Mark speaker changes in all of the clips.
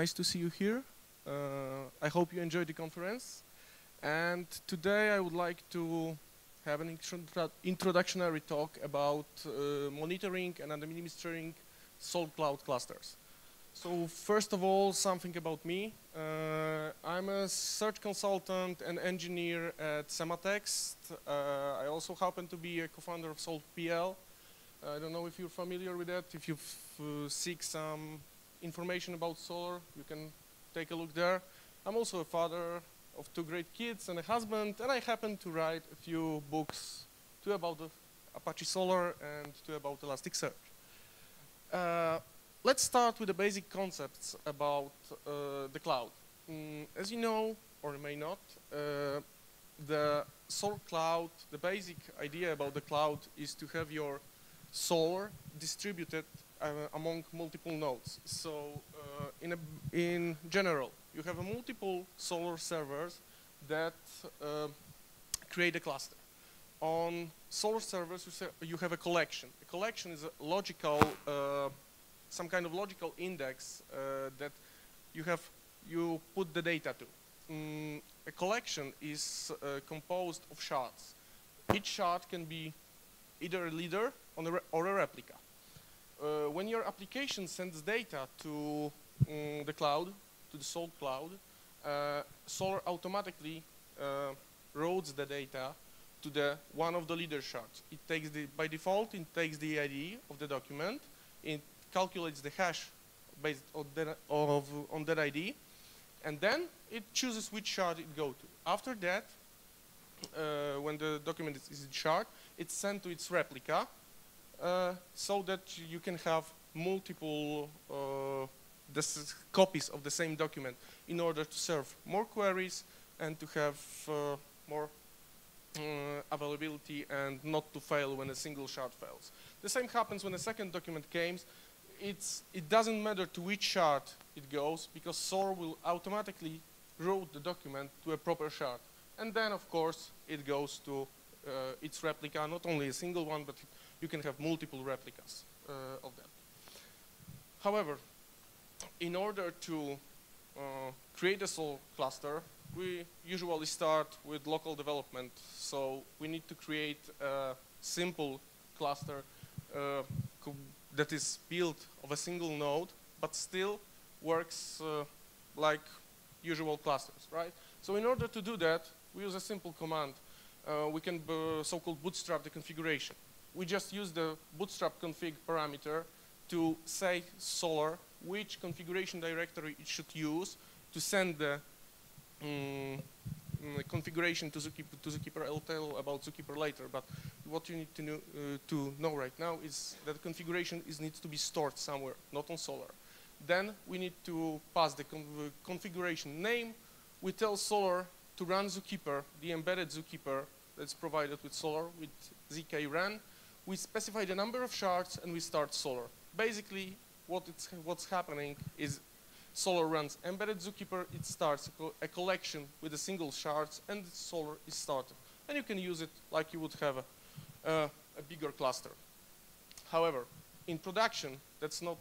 Speaker 1: nice to see you here. Uh, I hope you enjoyed the conference. And today I would like to have an intro introductory talk about uh, monitoring and administering Sol Cloud clusters. So first of all, something about me. Uh, I'm a search consultant and engineer at Sematext. Uh, I also happen to be a co-founder of Solr.pl. I don't know if you're familiar with that. If you uh, seek some information about Solr. you can take a look there. I'm also a father of two great kids and a husband, and I happen to write a few books, two about Apache Solr and two about Elasticsearch. Uh, let's start with the basic concepts about uh, the cloud. Mm, as you know, or may not, uh, the solar cloud, the basic idea about the cloud is to have your Solr distributed among multiple nodes. So uh, in, a, in general, you have a multiple Solr servers that uh, create a cluster. On Solr servers, you, you, have a collection. A collection is a logical some kind of logical index uh, that you have you put the data to. Mm, a collection is uh, composed of shards. Each shard can be either a leader or a replica. Uh, when your application sends data to um, the cloud, to the SolrCloud, uh, Solr automatically uh, routes the data to the one of the leader shards. It takes the, by default, it takes the ID of the document, it calculates the hash based on that, of, on that ID, and then it chooses which shard it go to. After that, uh, when the document is, is in shard, it's sent to its replica, so that you can have multiple uh, copies of the same document in order to serve more queries and to have uh, more uh, availability and not to fail when a single shard fails. The same happens when a second document comes it's, it doesn't matter to which shard it goes because Solr will automatically route the document to a proper shard. And then, of course, it goes to uh, its replica, not only a single one, but you can have multiple replicas uh, of that. However, in order to uh, create a Solr cluster, we usually start with local development. So we need to create a simple cluster uh, that is built of a single node, but still works uh, like usual clusters, right? So in order to do that, we use a simple command. Uh, we can so-called bootstrap the configuration. We just use the bootstrap config parameter to say Solr which configuration directory it should use to send the um, configuration to Zookeeper, to Zookeeper. I'll tell about Zookeeper later, but what you need to know, uh, to know right now is that the configuration is needs to be stored somewhere, not on Solr. Then we need to pass the con configuration name. We tell Solr to run Zookeeper, the embedded Zookeeper that's provided with Solr with zk run. We specify the number of shards and we start Solr. Basically, what what's happening is Solr runs embedded Zookeeper, it starts a, co a, collection with a single shards, and Solr is started. And you can use it like you would have a, uh, a bigger cluster. However, in production, that's not,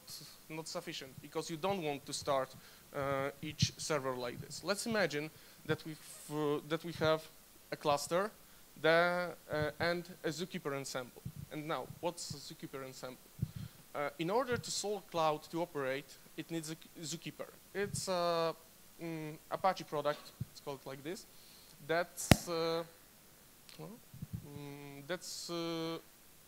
Speaker 1: not sufficient because you don't want to start uh, each server like this. Let's imagine that, we uh, that we have a cluster that, uh, and a Zookeeper ensemble. And now, what's Zookeeper ensemble? Uh, in order to SolrCloud to operate, it needs a Zookeeper. It's a mm, Apache product, it's called like this, that's, uh, mm, that's uh,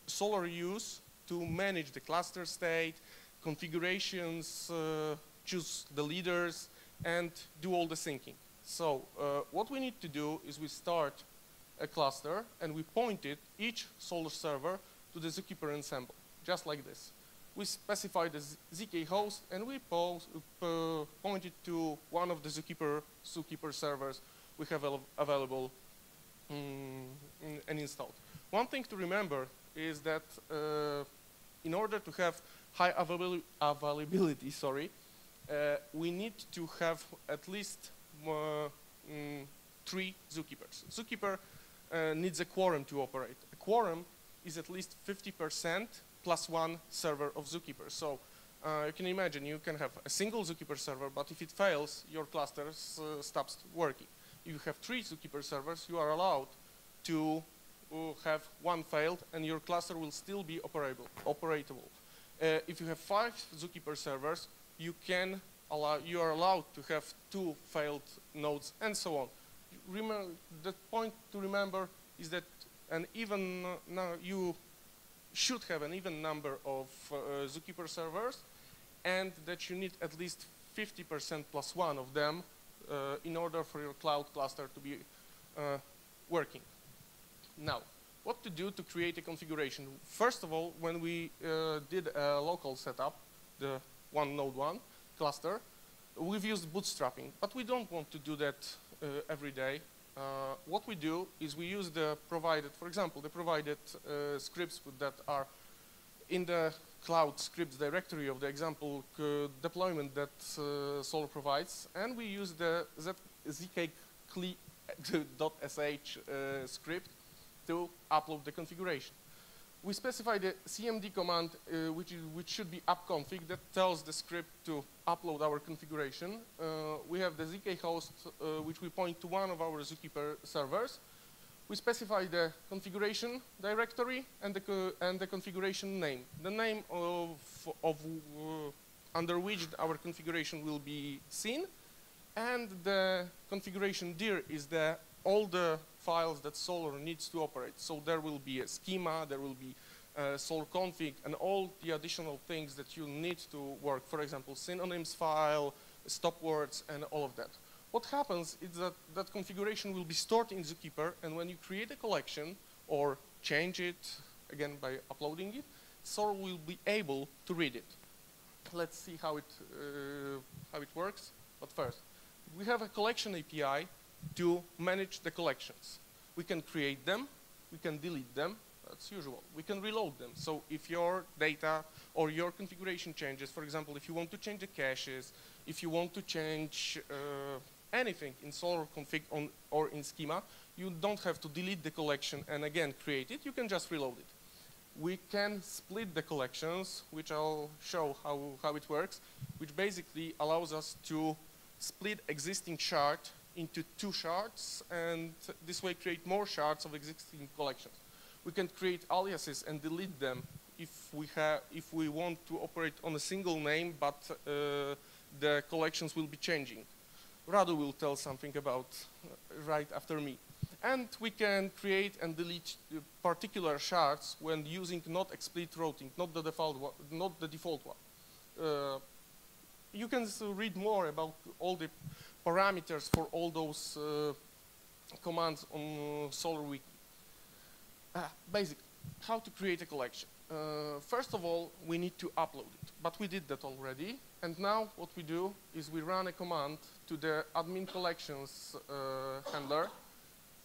Speaker 1: Solr use to manage the cluster state, configurations, uh, choose the leaders, and do all the syncing. So uh, what we need to do is we start a cluster and we point it, each Solr server, to the Zookeeper ensemble, just like this we specify the zk host and we uh, point it to one of the zookeeper, zookeeper servers we have available um, and installed. One thing to remember is that uh, in order to have high availability, sorry, uh, we need to have at least um, three zookeepers. Zookeeper uh, needs a quorum to operate. A quorum is at least 50% plus one server of Zookeeper. So Uh, you can imagine you can have a single Zookeeper server, but if it fails, your cluster uh, stops working. If you have three Zookeeper servers, you are allowed to uh, have one failed, and your cluster will still be operable. operatable. Uh, if you have five Zookeeper servers, you can allow you are allowed to have two failed nodes, and so on. Remember, the point to remember is that an even now you should have an even number of uh, Zookeeper servers, and that you need at least 50% plus one of them uh, in order for your cloud cluster to be uh, working. Now, what to do to create a configuration? First of all, when we uh, did a local setup, the one node one cluster, we've used bootstrapping, but we don't want to do that uh, every day. Uh, what we do is we use the provided, for example, the provided uh, scripts that are in the cloud scripts directory of the example uh, deployment that uh, Solr provides, and we use the zkcli.sh uh, script to upload the configuration. We specify the cmd command, uh, which, is, which should be upconfig, that tells the script to upload our configuration. Uh, we have the zk host, uh, which we point to one of our zookeeper servers, we specify the configuration directory and the, and the configuration name. The name of, of uh, under which our configuration will be seen, and the configuration dir is the all the files that Solr needs to operate. So there will be a schema, there will be uh, Solr config, and all the additional things that you need to work. For example, synonyms file, stop words, and all of that. What happens is that that configuration will be stored in Zookeeper, and when you create a collection or change it, again by uploading it, Solr will be able to read it. Let's see how it, uh, how it works. But first, we have a collection API to manage the collections. We can create them, we can delete them, that's usual. We can reload them. So if your data or your configuration changes, for example, if you want to change the caches, if you want to change uh, anything in Solr config on, or in schema, you don't have to delete the collection and again create it, you can just reload it. We can split the collections, which I'll show how, how it works, which basically allows us to split existing shard into two shards and this way create more shards of existing collections. We can create aliases and delete them if we, have, if we want to operate on a single name, but uh, the collections will be changing. Radu will tell something about uh, right after me. And we can create and delete uh, particular shards when using not explicit routing, not the default one, not the default one. Uh, you can read more about all the parameters for all those uh, commands on uh, Solr Uh, basic, how to create a collection. First of all, we need to upload it, but we did that already. And now what we do is we run a command to the admin collections handler,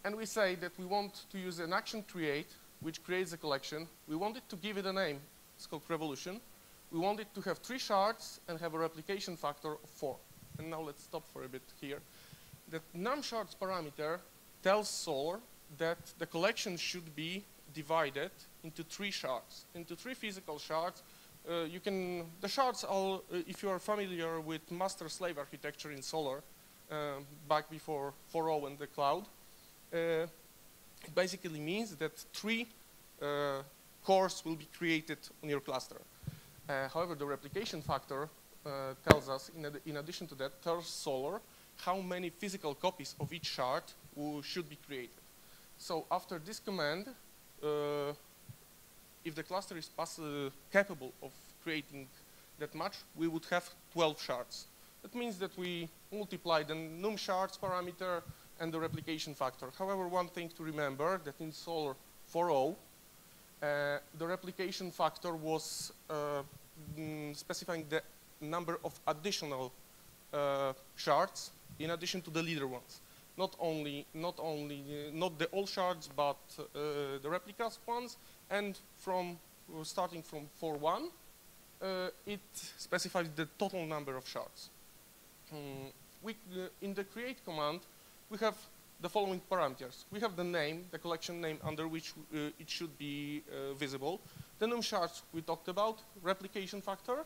Speaker 1: and we say that we want to use an action create, which creates a collection. We want it to give it a name. It's called revolution. We want it to have three shards and have a replication factor of four. And now let's stop for a bit here. The num shards parameter tells Solr that the collection should be divided into three shards, into three physical shards uh, you can, the shards are, uh, if you are familiar with master-slave architecture in Solr, uh, back before 4.0 and the cloud, uh, it basically means that three uh, cores will be created on your cluster. Uh, however, the replication factor tells us, in, ad in, addition to that, tells Solr, how many physical copies of each shard should be created. So after this command, if the cluster is uh, capable of creating that much, we would have 12 shards. That means that we multiply the num shards parameter and the replication factor. However, one thing to remember that in Solr 4.0, uh, the replication factor was uh, mm, specifying the number of additional uh, shards in addition to the leader ones. Not only, not only, uh, not the all shards, but uh, the replicas ones, and from uh, starting from 4.1, uh, it specifies the total number of shards. Um, we, uh, in the create command, we have the following parameters. We have the name, the collection name under which it should be visible, the num shards we talked about, replication factor,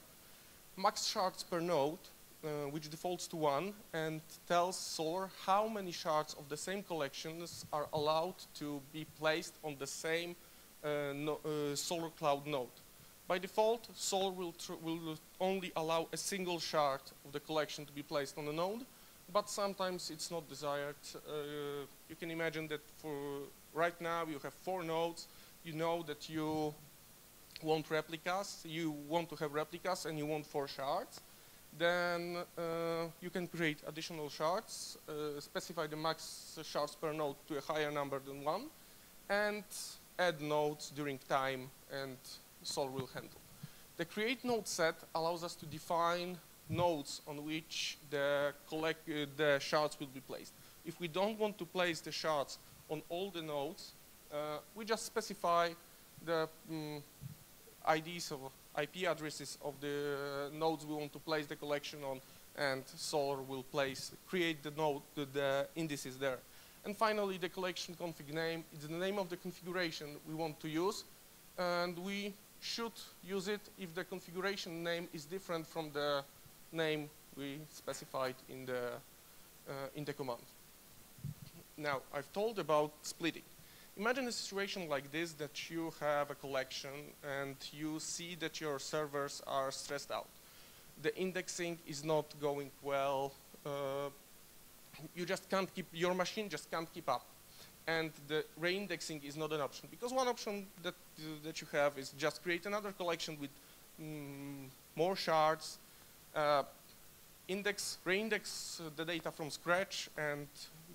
Speaker 1: max shards per node, uh, which defaults to one and tells Solr how many shards of the same collections are allowed to be placed on the same uh, no, uh, Solr Cloud node. By default, Solr will, will only allow a single shard of the collection to be placed on a node, but sometimes it's not desired. Uh, you can imagine that for right now you have four nodes. You know that you want replicas, you want to have replicas and you want four shards. Then uh, you can create additional shards, uh, specify the max shards per node to a higher number than one, and add nodes during time and Solr will handle. The create node set allows us to define nodes on which the, collect, uh, the shards will be placed. If we don't want to place the shards on all the nodes, uh, we just specify the um, IDs of IP addresses of the nodes we want to place the collection on and Solr will place, create the node, the, the indices there. And finally, the collection config name is the name of the configuration we want to use, and we should use it if the configuration name is different from the name we specified in the, uh, in the command. Now, I've told about splitting. Imagine a situation like this that you have a collection and you see that your servers are stressed out. The indexing is not going well. Uh, you just can't keep, your machine just can't keep up. And the reindexing is not an option because one option that, uh, that you have is just create another collection with mm, more shards, uh, index, reindex the data from scratch and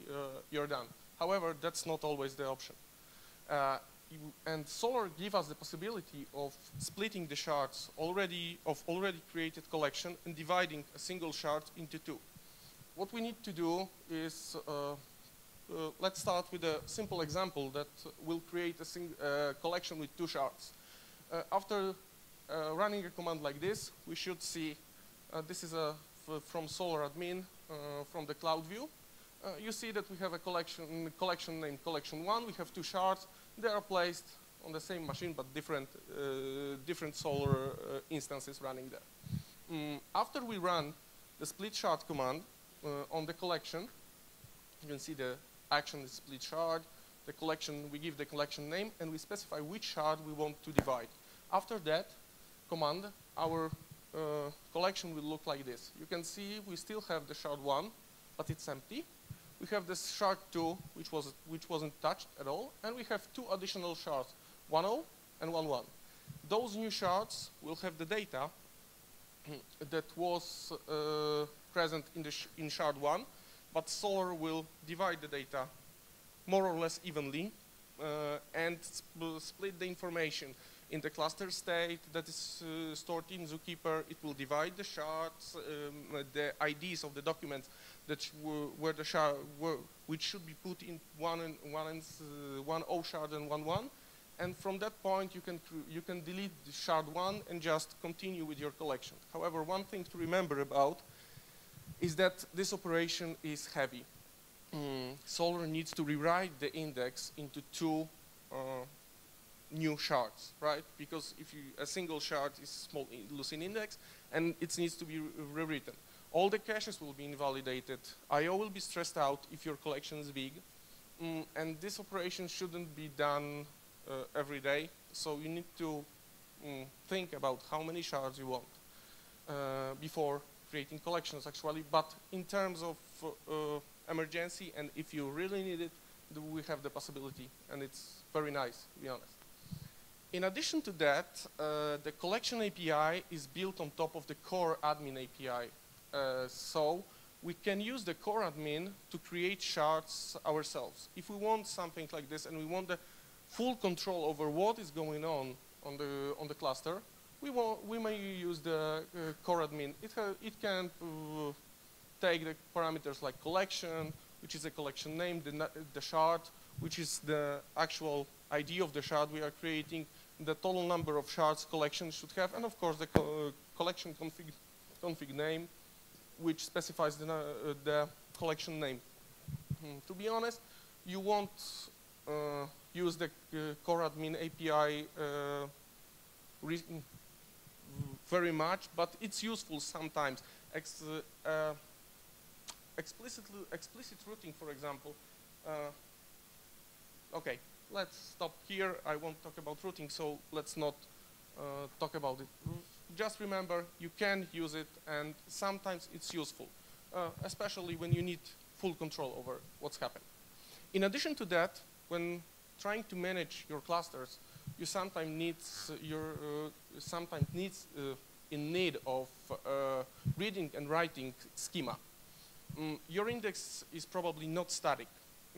Speaker 1: uh, you're done. However, that's not always the option. Uh, and Solr give us the possibility of splitting the shards already of already created collection and dividing a single shard into two. What we need to do is, uh, uh, let's start with a simple example that will create a uh, collection with two shards. Uh, after uh, running a command like this, we should see, this is a from Solr admin from the cloud view you see that we have a collection, collection named collection one. We have two shards. They are placed on the same machine, but different, uh, different Solr uh, instances running there. Mm, after we run the split shard command uh, on the collection, you can see the action is split shard. The collection, we give the collection name, and we specify which shard we want to divide. After that command, our uh, collection will look like this. You can see we still have the shard 1, but it's empty we have this shard 2, which, was, which wasn't touched at all, and we have two additional shards, 1.0 and 1.1. Those new shards will have the data that was uh, present in, the sh in shard 1, but Solr will divide the data more or less evenly uh, and sp split the information in the cluster state that is uh, stored in Zookeeper. It will divide the shards, um, the IDs of the documents that were the shard were, which should be put in one and one and uh, one O shard and one one, and from that point you can you can delete the shard one and just continue with your collection. However, one thing to remember about is that this operation is heavy. Mm, Solr needs to rewrite the index into two uh, new shards, right? Because if you, a single shard is small in index, and it needs to be rewritten all the caches will be invalidated. I.O. will be stressed out if your collection is big. Mm, and this operation shouldn't be done uh, every day. So you need to mm, think about how many shards you want uh, before creating collections actually. But in terms of uh, emergency and if you really need it, we have the possibility and it's very nice to be honest. In addition to that, uh, the collection API is built on top of the core admin API. Uh, so we can use the core admin to create shards ourselves. If we want something like this and we want the full control over what is going on on the, on the cluster, we, want, we may use the uh, core admin. It, it can uh, take the parameters like collection, which is a collection name, the, the shard, which is the actual ID of the shard we are creating, the total number of shards collection should have, and of course the co collection config, config name, which specifies the, uh, the collection name. Hmm, to be honest, you won't uh, use the uh, core admin API very much, but it's useful sometimes. Ex uh, uh, explicitly, explicit routing, for example. Uh, okay, let's stop here. I won't talk about routing, so let's not uh, talk about it. Just remember, you can use it, and sometimes it's useful, uh, especially when you need full control over what's happening. In addition to that, when trying to manage your clusters, you sometimes needs your uh, sometimes needs uh, in need of uh, reading and writing schema. Mm, your index is probably not static.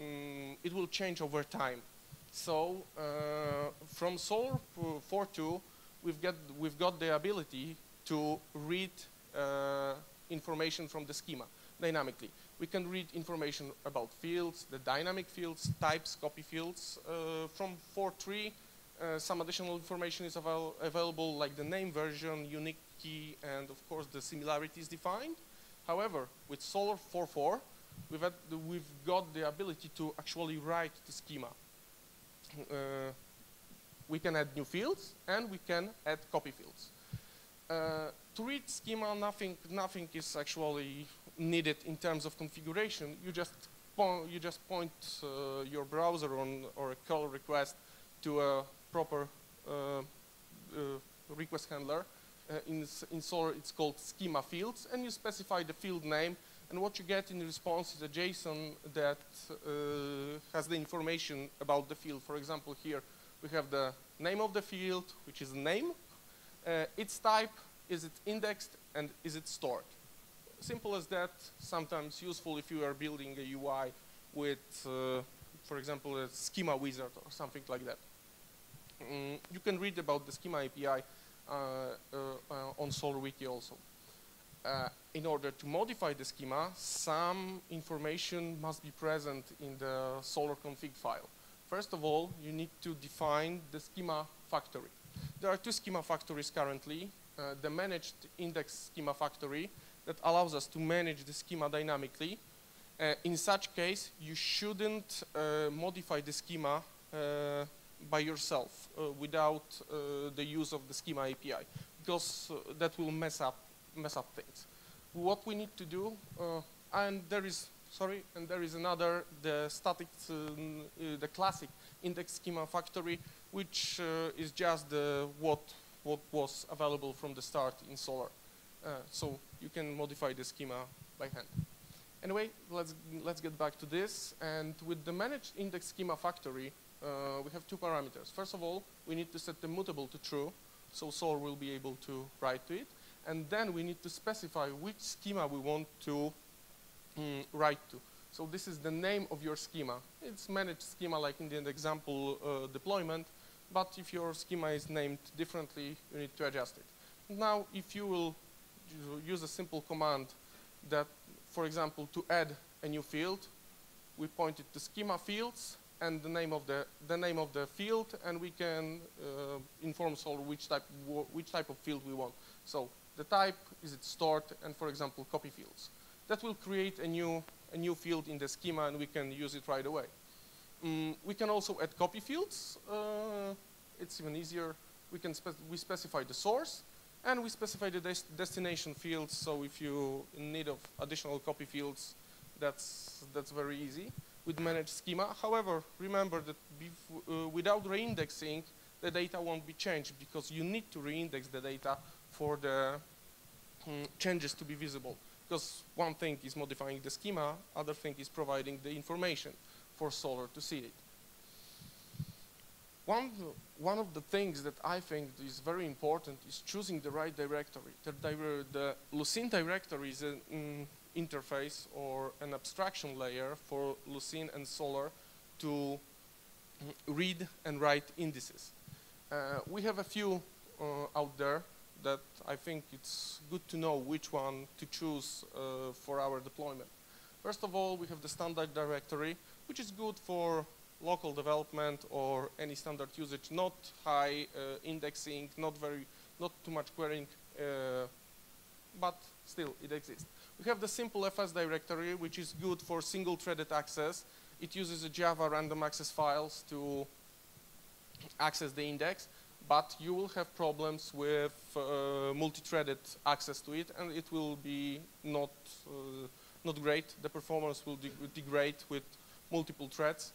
Speaker 1: Mm, it will change over time. So uh, from Solr 4.2, we've got we've got the ability to read uh, information from the schema dynamically. We can read information about fields, the dynamic fields, types, copy fields. Uh, from 4.3, uh, some additional information is avail available like the name version, unique key, and of course the similarities defined. However, with Solr 4.4, we've, we've got the ability to actually write the schema. Uh, we can add new fields, and we can add copy fields. Uh, to read schema, nothing, nothing is actually needed in terms of configuration. You just, you just point uh, your browser on or a call request to a proper uh, uh, request handler. Uh, in, in Solr, it's called schema fields, and you specify the field name, and what you get in response is a JSON that has the information about the field. For example, here we have the name of the field, which is name, uh, its type, is it indexed, and is it stored. Simple as that, sometimes useful if you are building a UI with, uh, for example, a schema wizard or something like that. Mm, you can read about the schema API uh, uh, uh, on SolrWiki also. Uh, in order to modify the schema, some information must be present in the Solr config file. First of all, you need to define the schema factory. There are two schema factories currently. Uh, the managed index schema factory that allows us to manage the schema dynamically. Uh, in such case, you shouldn't uh, modify the schema uh, by yourself uh, without uh, the use of the schema API, because that will mess up, mess up things. What we need to do, and there is sorry, and there is another, the static, uh, uh, the classic index schema factory, which uh, is just the, what, what was available from the start in Solr. so you can modify the schema by hand. Anyway, let's, let's get back to this. And with the managed index schema factory, uh, we have two parameters. First of all, we need to set the mutable to true, so Solr will be able to write to it. And then we need to specify which schema we want to mm, write to. So this is the name of your schema. It's managed schema like in the example uh, deployment, but if your schema is named differently, you need to adjust it. Now, if you will use a simple command that, for example, to add a new field, we point it to schema fields and the name of the the name of the field, and we can uh, inform Solr which type which type of field we want. So the type is it stored, and for example, copy fields that will create a new, a new field in the schema and we can use it right away. Mm, we can also add copy fields. Uh, it's even easier. We can we specify the source and we specify the des destination fields. So if you in need of additional copy fields, that's, that's very easy with managed schema. However, remember that uh, without reindexing, the data won't be changed because you need to reindex the data for the um, changes to be visible. Because one thing is modifying the schema, other thing is providing the information for Solr to see it. One, one of the things that I think is very important is choosing the right directory. The, the Lucene directory is an mm, interface or an abstraction layer for Lucene and Solr to mm, read and write indices. Uh, we have a few uh, out there that I think it's good to know which one to choose uh, for our deployment. First of all, we have the standard directory, which is good for local development or any standard usage, not high uh, indexing, not very, not too much querying, uh, but still it exists. We have the simple FS directory, which is good for single-threaded access. It uses a Java random access files to access the index but you will have problems with uh, multi-threaded access to it, and it will be not uh, not great. The performance will de degrade with multiple threads.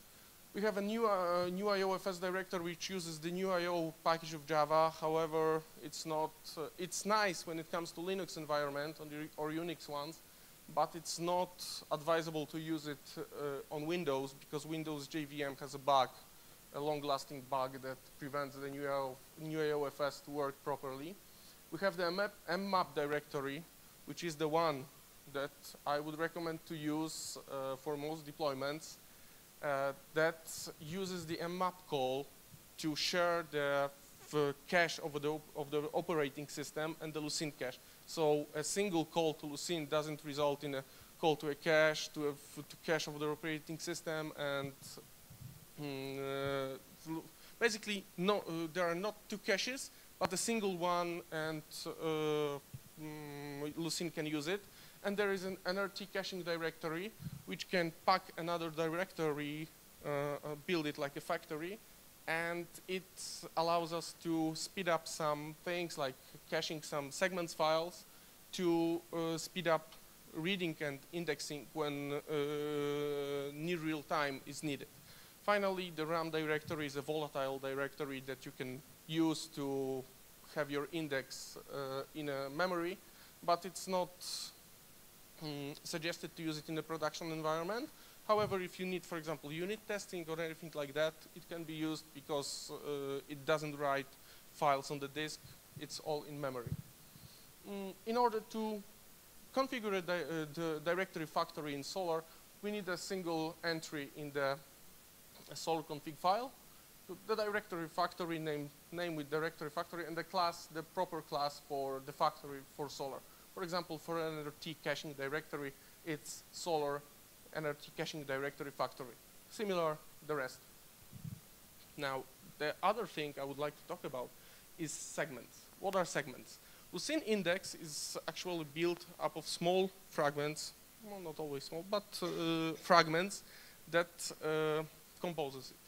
Speaker 1: We have a new uh, new IOFS director which uses the new IO package of Java. However, it's not. Uh, it's nice when it comes to Linux environment or Unix ones, but it's not advisable to use it uh, on Windows because Windows JVM has a bug a long-lasting bug that prevents the new, new AOFS to work properly. We have the mmap directory, which is the one that I would recommend to use uh, for most deployments uh, that uses the mmap call to share the cache of the, of the operating system and the Lucene cache. So a single call to Lucene doesn't result in a call to a cache, to a to cache of the operating system, and Mm, uh, basically, no, uh, there are not two caches, but a single one, and uh, mm, Lucene can use it. And there is an NRT caching directory, which can pack another directory, build it like a factory, and it allows us to speed up some things like caching some segments files to uh, speed up reading and indexing when uh, near real time is needed. Finally, the RAM directory is a volatile directory that you can use to have your index uh, in a memory, but it's not um, suggested to use it in the production environment. However, if you need, for example, unit testing or anything like that, it can be used because uh, it doesn't write files on the disk. It's all in memory. Mm, in order to configure di uh, the directory factory in Solr, we need a single entry in the a Solr config file, the directory factory name, name with directory factory, and the class, the proper class for the factory for Solr. For example, for an NRT caching directory, it's Solr NRT caching directory factory. Similar the rest. Now, the other thing I would like to talk about is segments. What are segments? Lucene index is actually built up of small fragments, well, not always small, but uh, fragments that uh, composes it.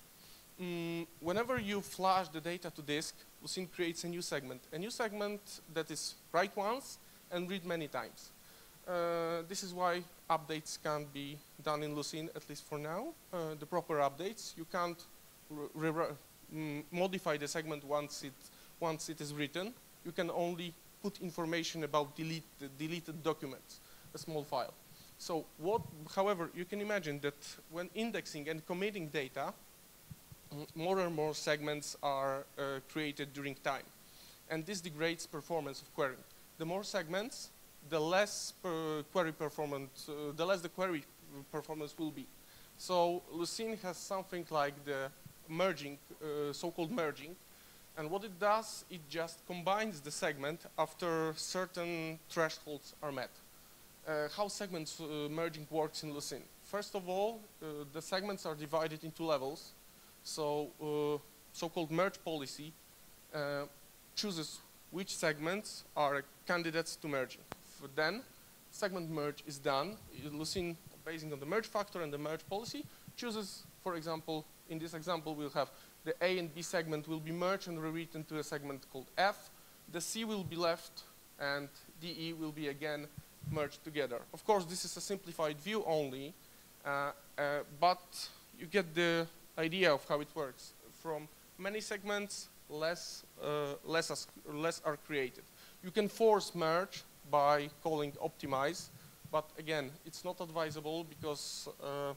Speaker 1: Mm, whenever you flash the data to disk, Lucene creates a new segment. A new segment that is write once and read many times. Uh, this is why updates can't be done in Lucene, at least for now. Uh, the proper updates, you can't mm, modify the segment once it, once it is written. You can only put information about delete, deleted documents, a small file. So what, however, you can imagine that when indexing and committing data, more and more segments are uh, created during time. And this degrades performance of querying. The more segments, the less per query performance, uh, the less the query performance will be. So Lucene has something like the merging, uh, so-called merging. And what it does, it just combines the segment after certain thresholds are met how segments uh, merging works in Lucene. First of all, uh, the segments are divided into levels. So uh, so-called merge policy uh, chooses which segments are candidates to merging. For then, segment merge is done. Lucene, based on the merge factor and the merge policy, chooses, for example, in this example, we'll have the A and B segment will be merged and rewritten to a segment called F. The C will be left, and DE will be again merged together. Of course, this is a simplified view only, uh, uh, but you get the idea of how it works. From many segments, less, uh, less, less are created. You can force merge by calling optimize, but again, it's not advisable because uh,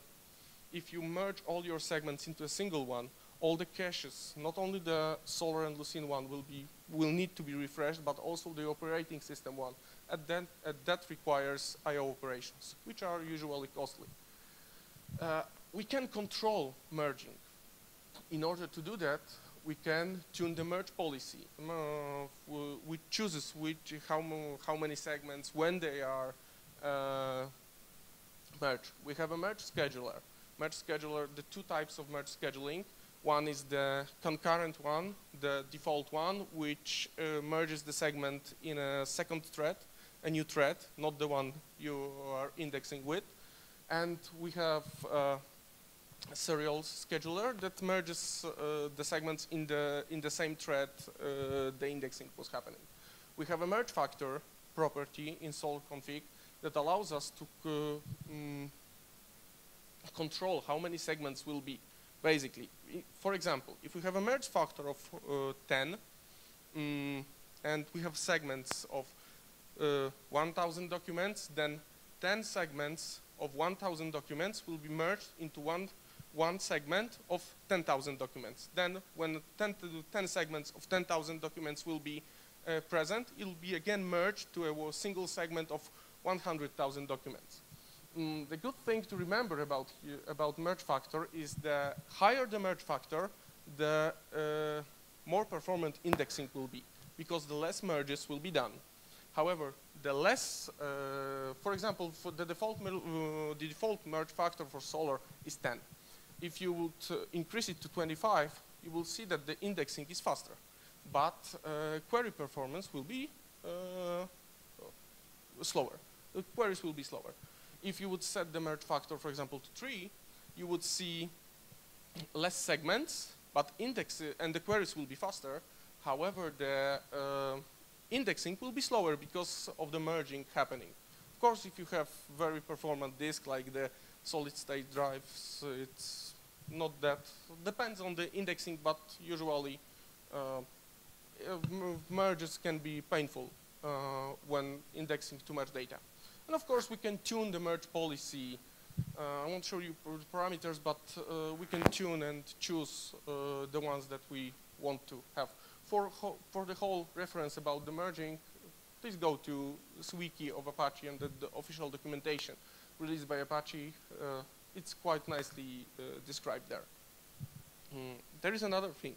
Speaker 1: if you merge all your segments into a single one, all the caches, not only the Solr and Lucene one will, be, will need to be refreshed, but also the operating system one and then uh, that requires I.O. operations, which are usually costly. Uh, we can control merging. In order to do that, we can tune the merge policy, uh, which chooses which, how, how many segments, when they are uh, merged. We have a merge scheduler. Merge scheduler, the two types of merge scheduling. One is the concurrent one, the default one, which uh, merges the segment in a second thread a new thread, not the one you are indexing with. And we have uh, serial scheduler that merges uh, the segments in the in the same thread uh, the indexing was happening. We have a merge factor property in Solr config that allows us to um, control how many segments will be. Basically, for example, if we have a merge factor of uh, 10 um, and we have segments of uh, 1,000 documents, then 10 segments of 1,000 documents will be merged into one, one segment of 10,000 documents. Then when 10, 10 segments of 10,000 documents will be uh, present, it will be again merged to a, single segment of 100,000 documents. Mm, the good thing to remember about, about merge factor is the higher the merge factor, the uh, more performant indexing will be because the less merges will be done. However, the less, uh, for example, for the default, uh, the default merge factor for Solr is 10. If you would uh, increase it to 25, you will see that the indexing is faster. But uh, query performance will be uh, slower. The queries will be slower. If you would set the merge factor, for example, to 3, you would see less segments, but index uh, and the queries will be faster. However, the indexing will be slower because of the merging happening. Of course, if you have very performant disk like the solid state drives, it's not that. Depends on the indexing, but usually uh, merges can be painful uh, when indexing too much data. And of course, we can tune the merge policy. Uh, I won't show you parameters, but uh, we can tune and choose uh, the ones that we want to have for, for the whole reference about the merging, please go to wiki of Apache and the, the, official documentation released by Apache. Uh, it's quite nicely uh, described there. Mm, there is another thing.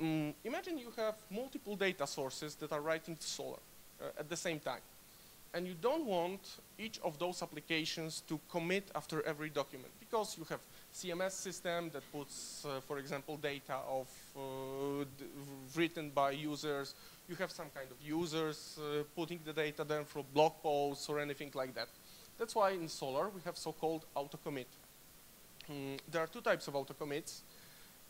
Speaker 1: Mm, imagine you have multiple data sources that are writing to Solr uh, at the same time. And you don't want each of those applications to commit after every document because you have CMS system that puts, uh, for example, data of uh, written by users. You have some kind of users uh, putting the data there for blog posts or anything like that. That's why in Solr we have so-called auto-commit. Mm, there are two types of auto-commits.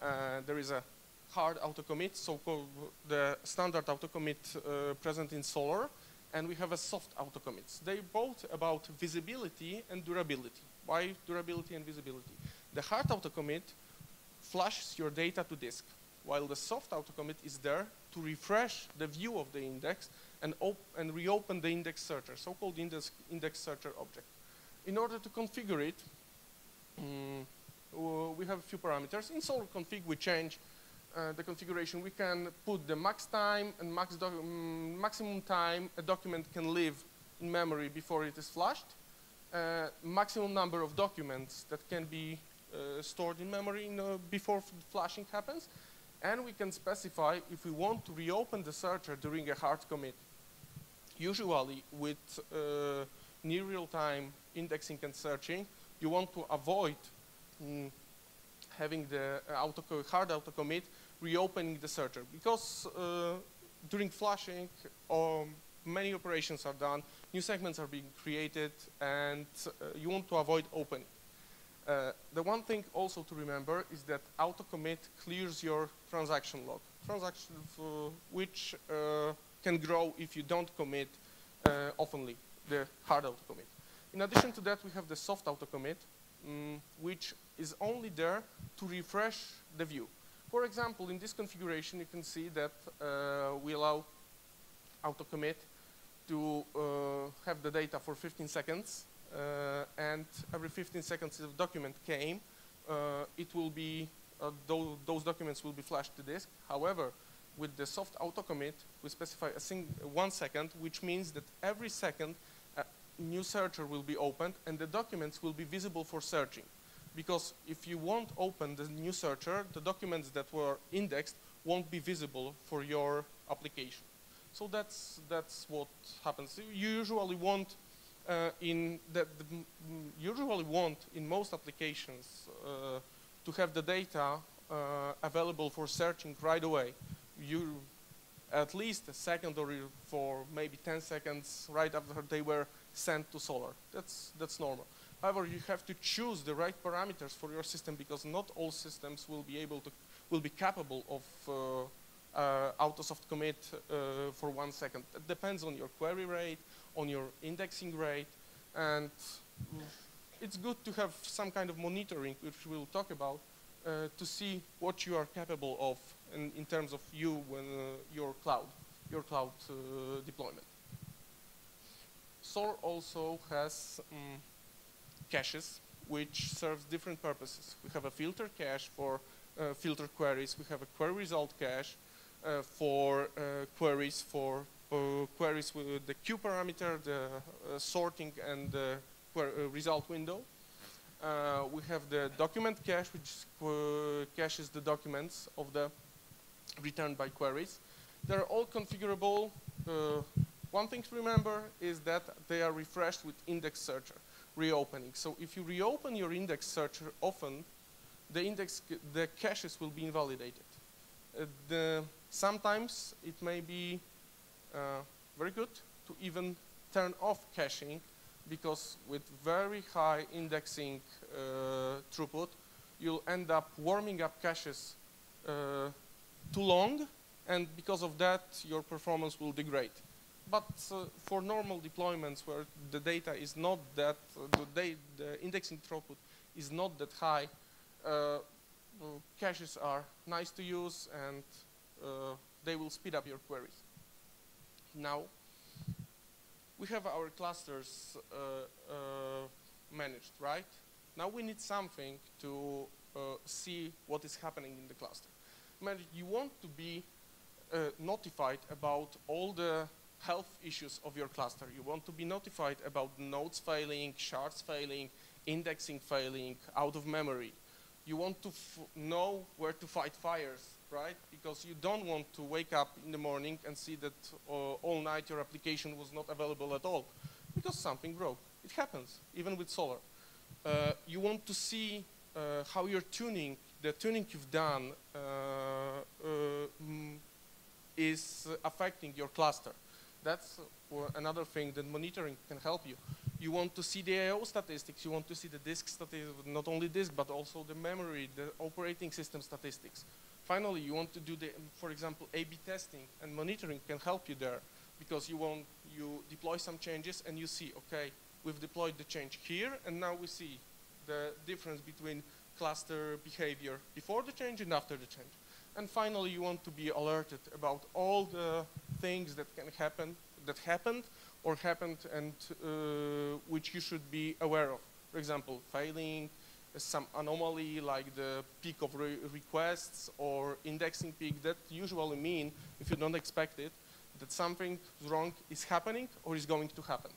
Speaker 1: Uh, there is a hard auto-commit, so-called the standard auto-commit present in Solr, and we have a soft auto-commits. They're both about visibility and durability. Why durability and visibility? The hard autocommit flushes your data to disk, while the soft autocommit is there to refresh the view of the index and, and reopen the index searcher, so-called index, index searcher object. In order to configure it, um, we have a few parameters. In Solr config, we change uh, the configuration. We can put the max time and max um, maximum time a document can live in memory before it is flushed, uh, maximum number of documents that can be stored in memory in, uh, before flashing happens. And we can specify if we want to reopen the searcher during a hard commit. Usually with uh, near real-time indexing and searching, you want to avoid mm, having the auto hard auto-commit reopening the searcher because uh, during flashing um, many operations are done, new segments are being created, and uh, you want to avoid opening. Uh, the one thing also to remember is that auto commit clears your transaction log, transaction uh, which uh, can grow if you don't commit uh, oftenly, the hard auto commit. In addition to that, we have the soft auto commit, um, which is only there to refresh the view. For example, in this configuration, you can see that uh, we allow auto commit to uh, have the data for 15 seconds and every 15 seconds if a document came, uh, it will be, uh, those, documents will be flashed to disk. However, with the soft auto commit, we specify a one second, which means that every second a new searcher will be opened and the documents will be visible for searching. Because if you won't open the new searcher, the documents that were indexed won't be visible for your application. So that's, that's what happens. You usually want uh, in that usually want in most applications uh, to have the data uh, available for searching right away. You at least a second or for maybe 10 seconds right after they were sent to Solr. That's, that's normal. However, you have to choose the right parameters for your system because not all systems will be able to, will be capable of uh, uh, AutoSoft commit uh, for one second. It depends on your query rate, on your indexing rate, and it's good to have some kind of monitoring, which we'll talk about, uh, to see what you are capable of in, in terms of you when uh, your cloud, your cloud uh, deployment. Solr also has um, caches which serves different purposes. We have a filter cache for uh, filter queries. We have a query result cache uh, for uh, queries for queries with the q parameter, the uh, sorting, and the uh, result window. we have the document cache, which caches the documents of the returned by queries. They're all configurable. one thing to remember is that they are refreshed with index searcher reopening. So if you reopen your index searcher often, the index, the caches will be invalidated. Uh, the, sometimes it may be uh, very good to even turn off caching because with very high indexing uh, throughput, you'll end up warming up caches uh, too long, and because of that, your performance will degrade. But uh, for normal deployments where the data is not that, uh, the, the, indexing throughput is not that high, uh, caches are nice to use and uh, they will speed up your queries. Now, we have our clusters uh, uh, managed, right? Now we need something to see what is happening in the cluster. You want to be notified about all the health issues of your cluster. You want to be notified about nodes failing, shards failing, indexing failing, out of memory. You want to know where to fight fires, right? Because you don't want to wake up in the morning and see that uh, all night your application was not available at all because something broke. It happens, even with Solr. Uh, you want to see uh, how your tuning, the tuning you've done, uh, uh, mm, is affecting your cluster. That's another thing that monitoring can help you. You want to see the I.O. statistics, you want to see the disk statistics, not only disk, but also the memory, the operating system statistics. Finally, you want to do the, for example, A-B testing and monitoring can help you there because you want, you deploy some changes and you see, okay, we've deployed the change here and now we see the difference between cluster behavior before the change and after the change. And finally, you want to be alerted about all the things that can happen, that happened or happened and uh, which you should be aware of. For example, failing, some anomaly like the peak of re requests or indexing peak that usually mean, if you don't expect it, that something wrong is happening or is going to happen.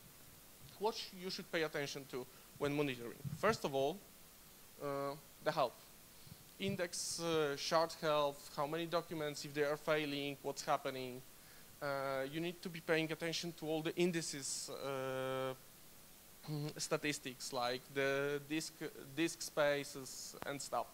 Speaker 1: What sh you should pay attention to when monitoring? First of all, uh, the health index uh, shard health, how many documents, if they are failing, what's happening. Uh, you need to be paying attention to all the indices uh, statistics like the disk, disk spaces and stuff.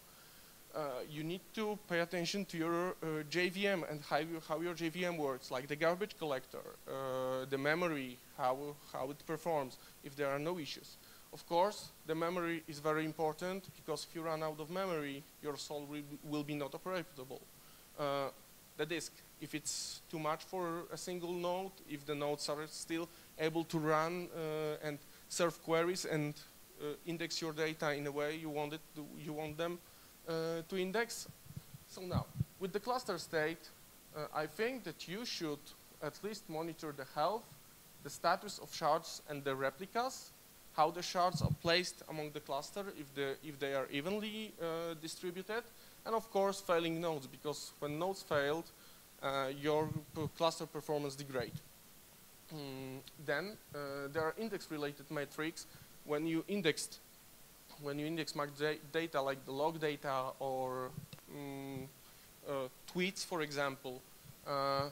Speaker 1: Uh, you need to pay attention to your uh, JVM and how, you, how, your JVM works, like the garbage collector, uh, the memory, how, how it performs, if there are no issues. Of course, the memory is very important because if you run out of memory, your Solr will be not operable. Uh, the disk, if it's too much for a single node, if the nodes are still able to run uh, and serve queries and uh, index your data in a way you want, it to, you want them uh, to index. So now, with the cluster state, uh, I think that you should at least monitor the health, the status of shards and the replicas, how the shards are placed among the cluster if, the, if they are evenly uh, distributed, and of course failing nodes, because when nodes failed, your cluster performance degrade. Mm, then uh, there are index-related metrics. When you indexed, when you index data like the log data or mm, uh, tweets, for example, uh,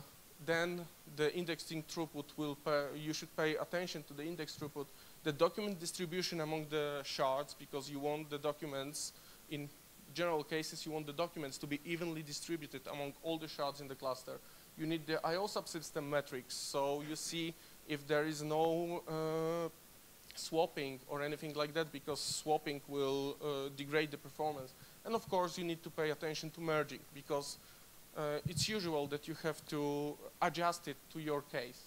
Speaker 1: then the indexing throughput will, pay, you should pay attention to the index throughput the document distribution among the shards because you want the documents in general cases you want the documents to be evenly distributed among all the shards in the cluster. You need the I.O. subsystem metrics so you see if there is no uh, swapping or anything like that because swapping will uh, degrade the performance. And of course, you need to pay attention to merging because uh, it's usual that you have to adjust it to your case.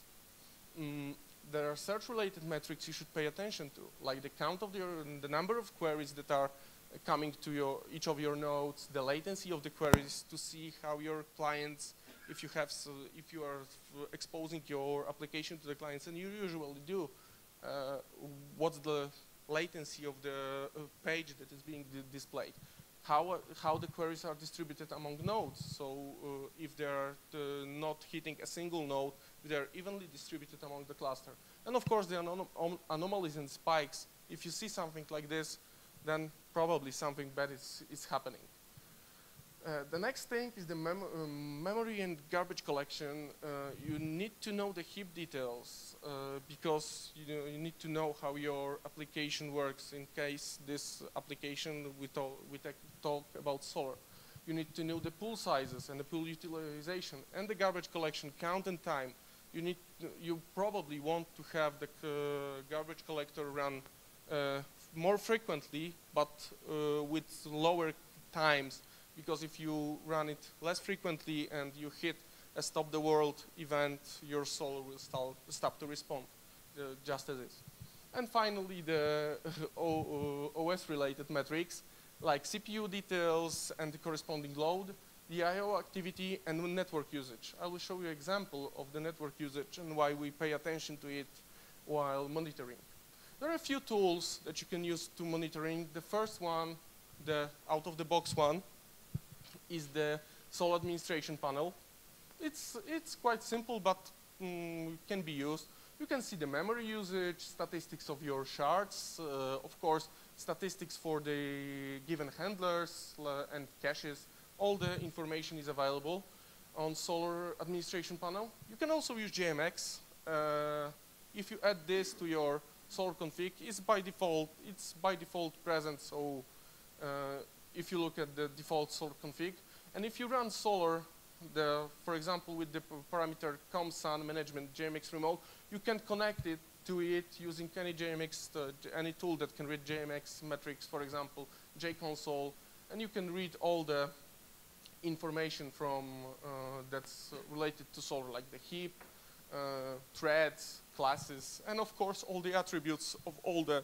Speaker 1: Mm, there are search-related metrics you should pay attention to, like the count of your, the number of queries that are coming to your, each of your nodes, the latency of the queries to see how your clients, if you have, so if you are exposing your application to the clients, and you usually do, uh, what's the latency of the uh, page that is being displayed how, how the queries are distributed among nodes. So uh, if they're not hitting a single node, they're evenly distributed among the cluster. And of course, the anom anomalies and spikes, if you see something like this, then probably something bad is, is happening. Uh, the next thing is the mem um, memory and garbage collection. Uh, you need to know the heap details uh, because you, know, you, need to know how your application works in case this application we, talk, we talk about Solr. You need to know the pool sizes and the pool utilization and the garbage collection count and time. You need you probably want to have the uh, garbage collector run uh, more frequently but uh, with lower times because if you run it less frequently and you hit a stop the world event, your Solr will stop, to respond, uh, just as is. And finally, the OS related metrics like CPU details and the corresponding load, the I.O. activity, and network usage. I will show you an example of the network usage and why we pay attention to it while monitoring. There are a few tools that you can use to monitoring. The first one, the out-of-the-box one, is the Solr administration panel. It's, it's quite simple, but mm, can be used. You can see the memory usage, statistics of your shards, uh, of course, statistics for the given handlers uh, and caches. All the information is available on Solr administration panel. You can also use JMX. Uh, if you add this to your Solr config, is by default, it's by default present, so uh, if you look at the default Solr config. And if you run Solr, the, for example, with the parameter com.sun.management.jmxremote, you can connect it to it using any JMX, uh, any tool that can read JMX metrics, for example, JConsole, and you can read all the information from uh, that's related to Solr, like the heap, threads, classes, and of course all the attributes of all the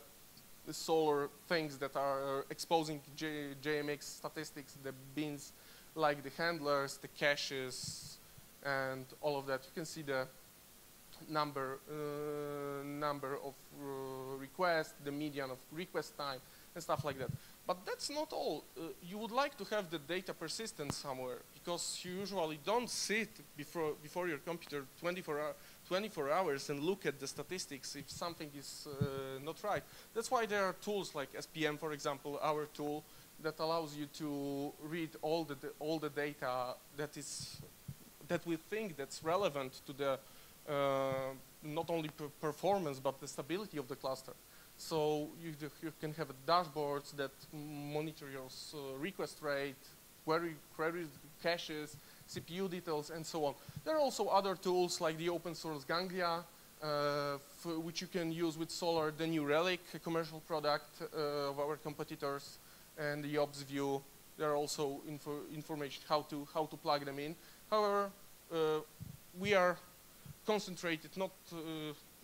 Speaker 1: the Solr things that are exposing J JMX statistics, the beans, like the handlers, the caches, and all of that. You can see the number uh, number of uh, requests, the median of request time, and stuff like that. But that's not all. Uh, you would like to have the data persistent somewhere because you usually don't sit before, before your computer 24, hour, 24 hours and look at the statistics if something is uh, not right. That's why there are tools like SPM, for example, our tool that allows you to read all the, all the data that is that we think that's relevant to the uh, not only performance but the stability of the cluster. So you, you can have dashboards that monitor your uh, request rate, query, query caches, CPU details, and so on. There are also other tools like the open source Ganglia, uh, which you can use with Solr, the New Relic, a commercial product uh, of our competitors, and the Opsview. There are also info information how to how to plug them in. However, uh, we are concentrated. Not uh,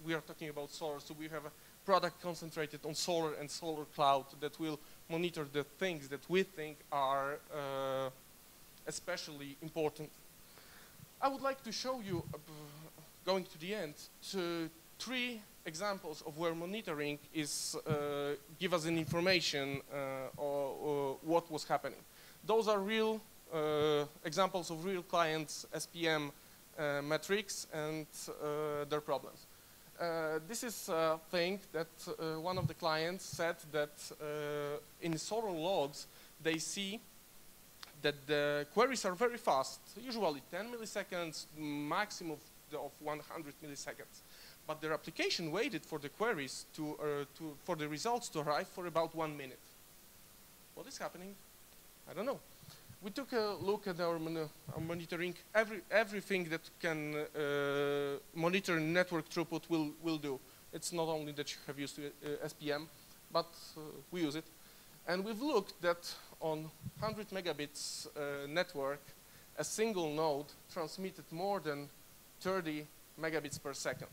Speaker 1: we are talking about Solr, so we have a product concentrated on Solr and solar Cloud that will monitor the things that we think are uh, especially important. I would like to show you, uh, going to the end, to three examples of where monitoring is uh, give us an information uh, or, or, what was happening. Those are real uh, examples of real clients SPM uh, metrics and their problems. Uh, this is a thing that one of the clients said that in Solr logs they see that the queries are very fast, usually 10 milliseconds, maximum of, of 100 milliseconds but their application waited for the queries to, uh, to, for the results to arrive for about one minute. What is happening? I don't know. We took a look at our, mon our monitoring. Every, everything that can uh, monitor network throughput will, will do. It's not only that you have used uh, SPM, but uh, we use it. And we've looked that on 100 megabits uh, network, a single node transmitted more than 30 megabits per second.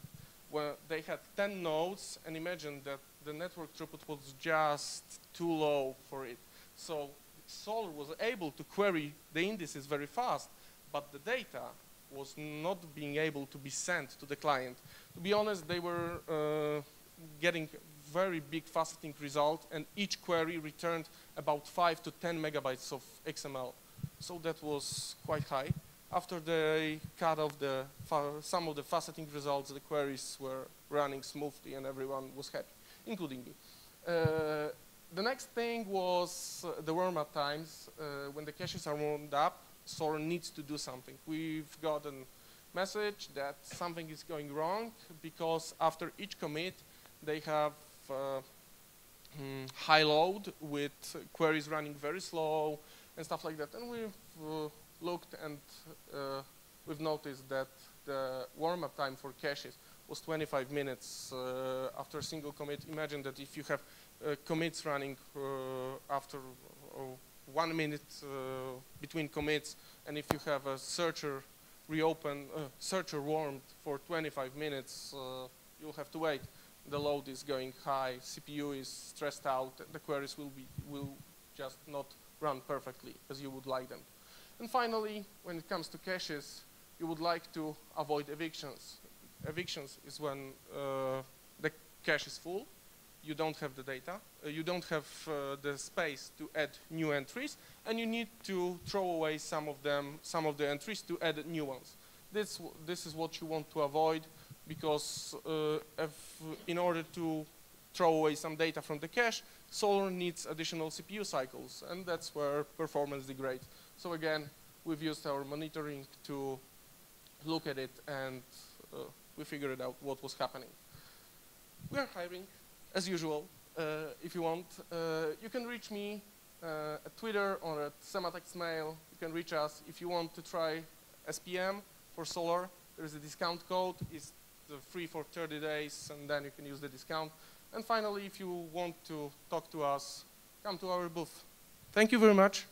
Speaker 1: Where they had 10 nodes, and imagine that the network throughput was just too low for it. So Solr was able to query the indices very fast, but the data was not being able to be sent to the client. To be honest, they were uh, getting very big faceting result, and each query returned about 5 to 10 megabytes of XML. So that was quite high. After they cut off the some of the faceting results, the queries were running smoothly and everyone was happy, including me. Uh, the next thing was uh, the warm-up times. Uh, when the caches are warmed up, Solr needs to do something. We've got a message that something is going wrong because after each commit, they have uh, mm, high load with queries running very slow and stuff like that. And we've uh, looked and uh, we've noticed that the warm-up time for caches was 25 minutes uh, after a single commit. Imagine that if you have commits running uh, after uh, one minute between commits, and if you have a searcher reopen, searcher warmed for 25 minutes, you'll have to wait the load is going high, CPU is stressed out, the queries will, be, will just not run perfectly as you would like them. And finally, when it comes to caches, you would like to avoid evictions. Evictions is when uh, the cache is full, you don't have the data, uh, you don't have uh, the space to add new entries, and you need to throw away some of them, some of the entries to add new ones. This, this is what you want to avoid because uh, in order to throw away some data from the cache, Solr needs additional CPU cycles, and that's where performance degrades. So again, we've used our monitoring to look at it, and uh, we figured out what was happening. We are hiring, as usual. Uh, if you want, uh, you can reach me uh, at Twitter or at Sematext mail. You can reach us if you want to try SPM for Solr. There is a discount code. It's free for 30 days, and then you can use the discount. And finally, if you want to talk to us, come to our booth. Thank you very much.